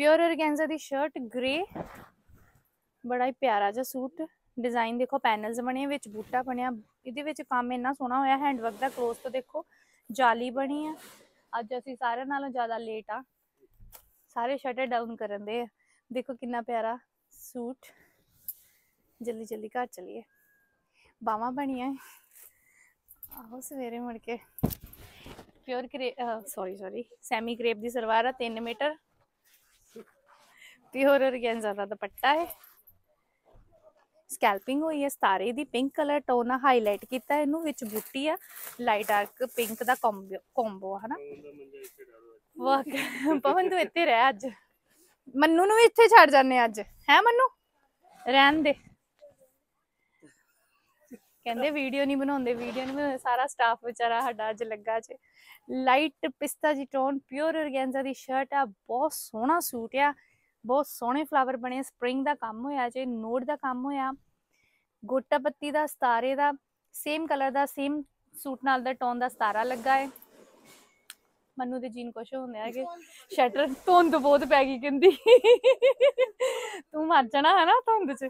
Pure organza ਦੀ shirt grey ਬੜਾ ਹੀ ਪਿਆਰਾ ਜਿਹਾ ਸੂਟ। ਡਿਜ਼ਾਈਨ ਦੇਖੋ ਪੈਨਲਸ ਬਣੇ, ਵਿੱਚ ਬੂਟਾ ਬਣਿਆ। ਇਹਦੇ ਵਿੱਚ ਕੰਮ ਇੰਨਾ ਸੋਹਣਾ ਹੋਇਆ ਹੈਂਡਵਰਕ ਦਾ ਕਲੋਜ਼ ਤੋਂ ਦੇਖੋ, ਜਾਲੀ ਬਣੀ ਆ। ਅੱਜ ਅਸੀਂ ਸਾਰਿਆਂ ਨਾਲੋਂ ਜ਼ਿਆਦਾ ਲੇਟ ਆ। ਸਾਰੇ ਸ਼ਟਰ ਡਾਊਨ ਕਰਨ ਦੇ ਦੇਖੋ ਕਿੰਨਾ ਪਿਆਰਾ ਸੂਟ। ਜਲਦੀ ਜਲਦੀ ਘਰ ਚਲੀਏ। ਬਾਹਾਂ ਬਣੀਆਂ ਆਹੋ, ਸਵੇਰੇ ਮੁੜ ਕੇ। ਪਿਓਰ ਕਰੇ ਸੌਰੀ ਸੌਰੀ ਸੈਮੀ ਕ੍ਰੇਪ ਦੀ ਸਲਵਾਰ ਆ 3 ਮੀਟਰ। ਪਿਓਰ ਔਰਗੈਂਜ਼ਾ ਦਾ ਦੁਪੱਟਾ ਹੈ। ਸਕੈਲਪਿੰਗ ਹੋਈ ਹੈ, ਸਤਾਰੇ ਦੀ ਪਿੰਕ ਕਲਰ ਟੋਨ ਨਾਲ ਹਾਈਲਾਈਟ ਕੀਤਾ ਇਹਨੂੰ, ਵਿੱਚ ਬੂਟੀ ਆ ਲਾਈਟ ਡਾਰਕ ਪਿੰਕ ਦਾ ਕੰਬੋ ਹਨਾ। ਵਾਹ, ਪਵਨ ਤੂੰ ਇੱਥੇ ਰਹਿ ਅੱਜ। ਮੰਨੂ ਨੂੰ ਵੀ ਇੱਥੇ ਛੱਡ ਜਾਂਦੇ ਅੱਜ। ਹੈ ਮੰਨੂ? ਰਹਿਣ ਦੇ। ਕਹਿੰਦੇ ਵੀਡੀਓ ਨਹੀਂ ਬਣਾਉਂਦੇ ਵੀਡੀਓ ਨਹੀਂ ਬਣਾਉਂਦੇ, ਸਾਰਾ ਸਟਾਫ ਵਿਚਾਰਾ ਸਾਡਾ ਅੱਜ ਲੱਗਾ ਚ ਲਾਈਟ ਪਿਸਤਾ ਜੀ ਟੋਨ ਪਿਓਰ ਔਰਗੈਂਜ਼ਾ ਦੀ ਸ਼ਰਟ ਆ, ਬਹੁਤ ਸੋਹਣਾ ਸੂਟ ਆ। ਬਹੁਤ ਸੋਹਣੇ ਫਲਾਵਰ ਬਣੇ, ਸਪ੍ਰਿੰਗ ਦਾ ਕੰਮ ਹੋਇਆ, ਜੇ ਨੋਟ ਦਾ ਕੰਮ ਹੋਇਆ, ਗੋਟਾ ਪੱਤੀ ਦਾ, ਸਤਾਰੇ ਦਾ ਸੇਮ ਕਲਰ ਦਾ ਸੇਮ ਸੂਟ ਨਾਲ ਦਾ ਟੋਨ ਦਾ ਸਤਾਰਾ ਲੱਗਾ ਹੈ ਮਨੂ ਦੇ ਜੀਨ ਕੁਛ ਹੁੰਦੇ ਆ ਕਿ ਸ਼ਟਰ ਧੁੰਦ ਬਹੁਤ ਪੈ ਗਈ ਕਹਿੰਦੀ। ਤੂੰ ਮਰ ਜਾਣਾ ਹੈ ਨਾ ਧੁੰਦ 'ਚ।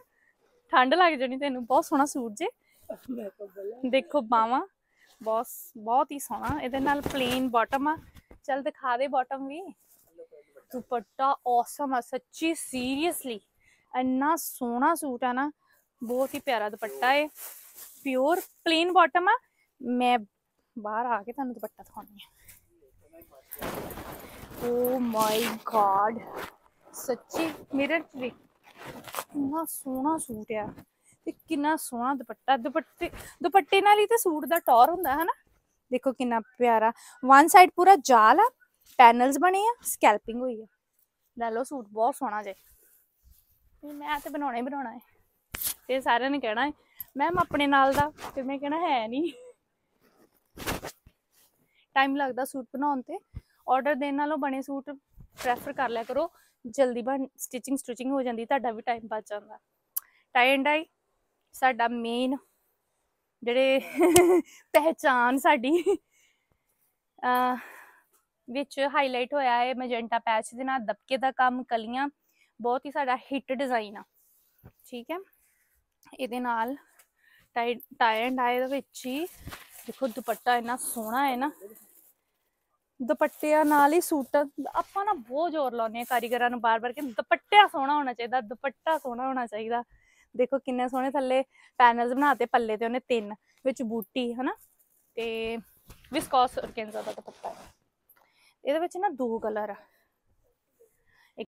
ਠੰਡ ਲੱਗ ਜਾਣੀ ਤੈਨੂੰ, ਬਹੁਤ ਸੋਹਣਾ ਸੂਟ ਜੇ। ਦੇਖੋ ਬਾਵਾ, ਬਹੁਤ ਬਹੁਤ ਹੀ ਸੋਹਣਾ, ਇਹਦੇ ਨਾਲ ਪਲੇਨ ਬਾਟਮ ਆ। ਚੱਲ ਦਿਖਾ ਦੇ ਬਾਟਮ ਵੀ। ਦੁਪੱਟਾ ਔਸਮ ਆ, ਸੱਚੀ ਸੀਰੀਅਸਲੀ ਇੰਨਾ ਸੋਹਣਾ ਸੂਟ ਆ ਨਾ, ਬਹੁਤ ਹੀ ਪਿਆਰਾ ਦੁਪੱਟਾ ਏ ਪਿਓਰ ਪਲੇਨ ਬਾਟਮ ਆ। ਮੈਂ ਬਾਹਰ ਆ ਕੇ ਤੁਹਾਨੂੰ ਦੁਪੱਟਾ ਦਿਖਾਉਣੀ ਆ। ਓ ਮਾਈ ਗॉड ਸੱਚੀ ਮਿਰਰ ਚ ਵੇਖ ਕਿੰਨਾ ਸੋਹਣਾ ਸੂਟ ਆ ਤੇ ਕਿੰਨਾ ਸੋਹਣਾ ਦੁਪੱਟਾ, ਦੁਪੱਟੇ ਦੁਪੱਟੇ ਨਾਲ ਹੀ ਤੇ ਸੂਟ ਦਾ ਟੌਰ ਹੁੰਦਾ ਹੈ ਨਾ ਦੇਖੋ ਕਿੰਨਾ ਪਿਆਰਾ ਵਨ ਸਾਈਡ ਪੂਰਾ ਜਾਲ ਆ ਪੈਨਲਸ ਬਣੇ ਆ ਸਕੈਲਪਿੰਗ ਹੋਈ ਆ। ਲੈ ਲਓ ਸੂਟ, ਬਹੁਤ ਸੋਹਣਾ ਜੇ। ਤੇ ਮੈਂ ਤੇ ਬਣਾਉਣਾ ਹੀ ਬਣਾਉਣਾ ਹੈ। ਤੇ ਸਾਰਿਆਂ ਨੇ ਕਹਿਣਾ ਹੈ ਮੈਮ ਆਪਣੇ ਨਾਲ ਦਾ। ਤੇ ਮੈਂ ਕਹਿਣਾ, ਹੈ ਨਹੀਂ। ਟਾਈਮ ਲੱਗਦਾ ਸੂਟ ਬਣਾਉਣ ਤੇ। ਆਰਡਰ ਦੇਣ ਨਾਲੋਂ ਬਣੇ ਸੂਟ ਪ੍ਰੈਫਰ ਕਰ ਲਿਆ ਕਰੋ। ਜਲਦੀ ਬਣ ਸਟਿਚਿੰਗ ਸਟਿਚਿੰਗ ਹੋ ਜਾਂਦੀ, ਤੁਹਾਡਾ ਵੀ ਟਾਈਮ ਬਚ ਜਾਂਦਾ। ਟਾਈ ਐਂਡ ਡਾਈ ਸਾਡਾ ਮੇਨ ਜਿਹੜੇ ਪਹਿਚਾਨ ਸਾਡੀ। ਵਿੱਚ ਹਾਈਲਾਈਟ ਹੋਇਆ ਹੈ ਮੈਜੈਂਟਾ ਪੈਚ ਦੇ ਨਾਲ ਦਬਕੇ ਦਾ ਕੰਮ, ਕਲੀਆਂ, ਬਹੁਤ ਹੀ ਸਾਡਾ ਹਿੱਟ ਡਿਜ਼ਾਈਨ ਆ। ਠੀਕ ਹੈ? ਇਹਦੇ ਨਾਲ ਟਾਈ ਟਾਈ ਐਂਡ ਡਾਈ ਦੇ ਵਿੱਚ ਹੀ ਦੇਖੋ ਦੁਪੱਟਾ ਇੰਨਾ ਸੋਹਣਾ ਹੈ ਨਾ। ਦੁਪੱਟਿਆਂ ਨਾਲ ਹੀ ਸੂਟ ਆਪਾਂ ਨਾ ਬਹੁਤ ਜ਼ੋਰ ਲਾਉਂਦੇ ਆ ਕਾਰੀਗਰਾਂ ਨੂੰ ਬਾਰ-ਬਾਰ ਕਿ ਦੁਪੱਟਾ ਸੋਹਣਾ ਹੋਣਾ ਚਾਹੀਦਾ, ਦੁਪੱਟਾ ਸੋਹਣਾ ਹੋਣਾ ਚਾਹੀਦਾ। ਦੇਖੋ ਕਿੰਨੇ ਸੋਹਣੇ ਥੱਲੇ ਪੈਨਲਸ ਬਣਾਤੇ ਪੱਲੇ ਤੇ ਉਹਨੇ ਤਿੰਨ ਵਿੱਚ ਬੂਟੀ, ਹਨਾ? ਤੇ ਵਿਸਕੋਸ ਔਰਗੈਂਜ਼ਾ ਦਾ ਦੁਪੱਟਾ ਹੈ। ਇਹਦੇ ਵਿੱਚ ਨਾ ਦੋ ਕਲਰ ਆ।